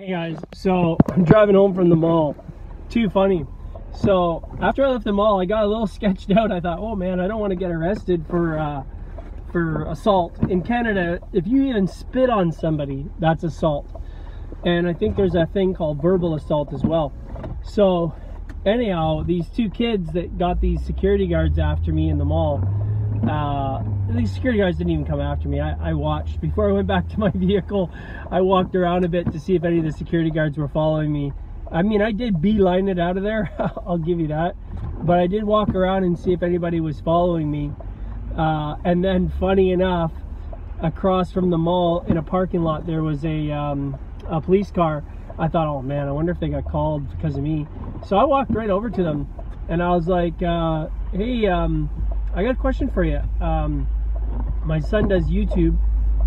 Hey guys, so I'm driving home from the mall. Too funny. So after I left the mall, I got a little sketched out. I thought, oh man, I don't want to get arrested for uh, for assault. In Canada, if you even spit on somebody, that's assault. And I think there's a thing called verbal assault as well. So anyhow, these two kids that got these security guards after me in the mall, uh, these security guards didn't even come after me. I, I, watched. Before I went back to my vehicle, I walked around a bit to see if any of the security guards were following me. I mean, I did beeline it out of there, I'll give you that. But I did walk around and see if anybody was following me. Uh, and then, funny enough, across from the mall in a parking lot, there was a, um, a police car. I thought, oh man, I wonder if they got called because of me. So I walked right over to them and I was like, uh, hey, um, I got a question for you. Um, my son does YouTube,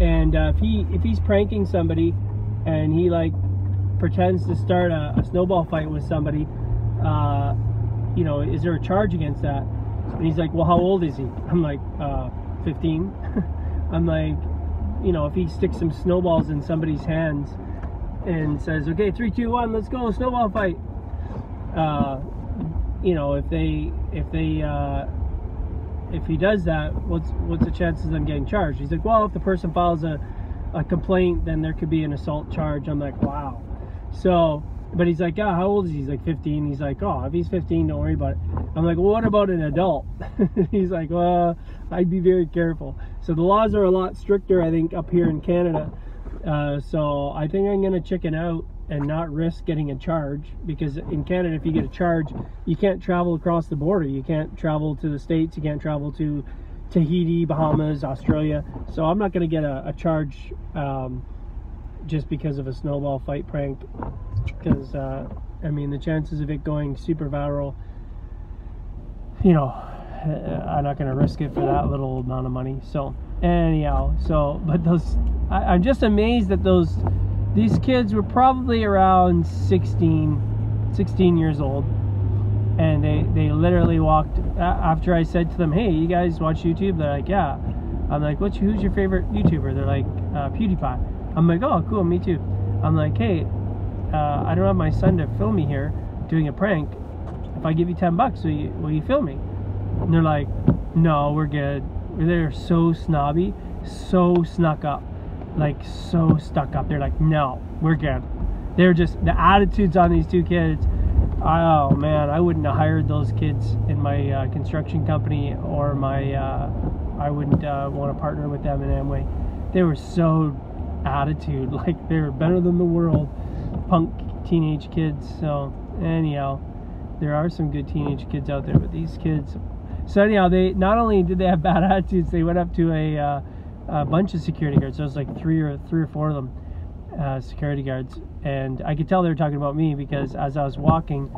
and uh, if he if he's pranking somebody, and he like pretends to start a, a snowball fight with somebody, uh, you know, is there a charge against that? And he's like, well, how old is he? I'm like, uh, 15. I'm like, you know, if he sticks some snowballs in somebody's hands and says, okay, three, two, one, let's go, snowball fight. Uh, you know, if they if they uh, if he does that, what's what's the chances of them getting charged? He's like, well, if the person files a, a complaint, then there could be an assault charge. I'm like, wow. So, but he's like, yeah, how old is he? He's like 15. He's like, oh, if he's 15, don't worry about it. I'm like, well, what about an adult? he's like, well, I'd be very careful. So the laws are a lot stricter, I think, up here in Canada. Uh, so I think I'm gonna chicken out and not risk getting a charge because in Canada if you get a charge you can't travel across the border. You can't travel to the states. You can't travel to Tahiti Bahamas Australia. So I'm not going to get a, a charge um, just because of a snowball fight prank because uh, I mean the chances of it going super viral you know I'm not going to risk it for that little amount of money. So anyhow so but those I, I'm just amazed that those these kids were probably around 16 16 years old. And they they literally walked after I said to them hey you guys watch YouTube? They're like yeah. I'm like what's who's your favorite YouTuber? They're like uh, PewDiePie. I'm like oh cool me too. I'm like hey uh, I don't have my son to film me here doing a prank. If I give you 10 bucks will you, will you film me? And they're like no we're good. They're so snobby so snuck up like so stuck up. They're like, no, we're good. They're just the attitudes on these two kids. Oh man, I wouldn't have hired those kids in my uh, construction company or my. Uh, I wouldn't uh, want to partner with them in Amway. They were so attitude, like they were better than the world. Punk teenage kids. So anyhow, there are some good teenage kids out there, but these kids. So anyhow, they not only did they have bad attitudes, they went up to a uh, a bunch of security guards. There was like three or three or four of them, uh, security guards, and I could tell they were talking about me because as I was walking,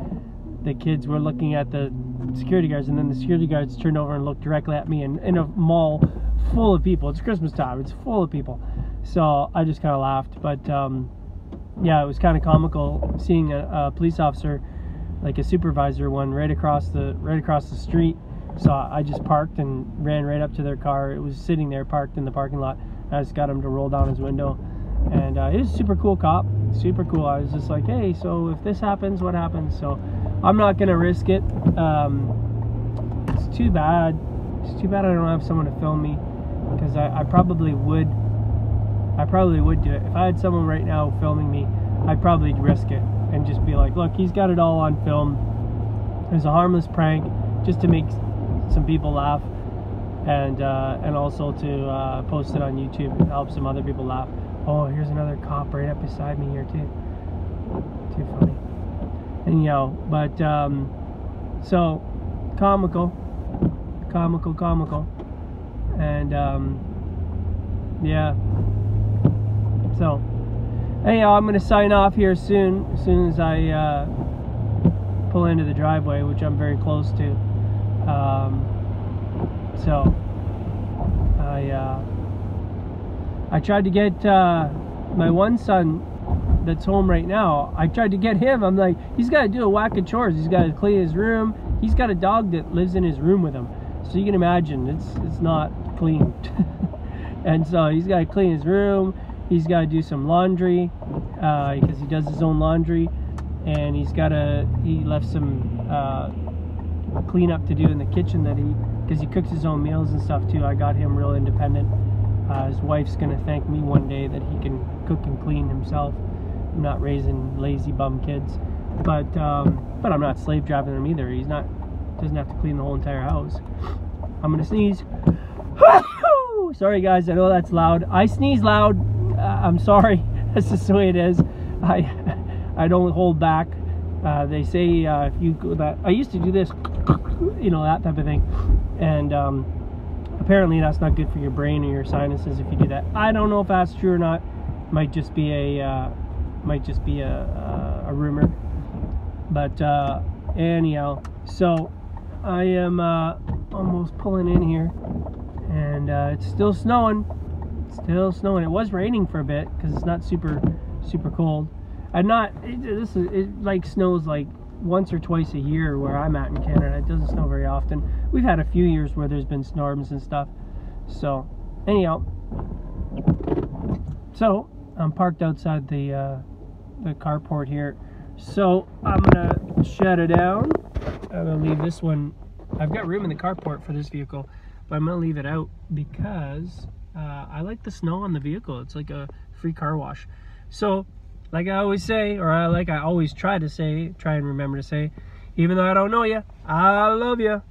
the kids were looking at the security guards, and then the security guards turned over and looked directly at me. And in a mall full of people, it's Christmas time, it's full of people, so I just kind of laughed. But um, yeah, it was kind of comical seeing a, a police officer, like a supervisor one, right across the right across the street so I just parked and ran right up to their car. It was sitting there parked in the parking lot. I just got him to roll down his window. And uh, he was super cool cop, super cool. I was just like, hey, so if this happens, what happens? So I'm not going to risk it. Um, it's too bad. It's too bad I don't have someone to film me because I, I probably would. I probably would do it. If I had someone right now filming me, I'd probably risk it and just be like, look, he's got it all on film. It was a harmless prank just to make some people laugh and uh, and also to uh, post it on YouTube and help some other people laugh. Oh, here's another cop right up beside me here too. Too funny. And you know, but um, so comical, comical, comical, and um, yeah. So anyhow, I'm gonna sign off here soon. As soon as I uh, pull into the driveway, which I'm very close to. Um, so I uh, I tried to get uh, my one son that's home right now. I tried to get him. I'm like, he's got to do a whack of chores. He's got to clean his room. He's got a dog that lives in his room with him. So you can imagine it's it's not clean. and so he's got to clean his room. he's got to do some laundry because uh, he does his own laundry, and he's got to he left some uh, cleanup to do in the kitchen that he because he cooks his own meals and stuff too. I got him real independent. Uh, his wife's gonna thank me one day that he can cook and clean himself. I'm not raising lazy bum kids, but um, but I'm not slave driving him either. He's not doesn't have to clean the whole entire house. I'm gonna sneeze. sorry guys, I know that's loud. I sneeze loud. Uh, I'm sorry. That's just the way it is. I I don't hold back. Uh, they say uh, if you go that I used to do this, you know that type of thing, and um, apparently that's not good for your brain or your sinuses if you do that. I don't know if that's true or not. Might just be a uh, might just be a, a, a rumor. But uh, anyhow, so I am uh, almost pulling in here, and uh, it's still snowing. still snowing. It was raining for a bit because it's not super super cold. I'm not. It, this is it like snows like once or twice a year where I'm at in Canada. It doesn't snow very often. We've had a few years where there's been storms and stuff. So, anyhow, so I'm parked outside the uh, the carport here. So I'm gonna shut it down. I'm gonna leave this one. I've got room in the carport for this vehicle, but I'm gonna leave it out because uh, I like the snow on the vehicle. It's like a free car wash. So like I always say, or I, like I always try to say, try and remember to say, even though I don't know you, I love you.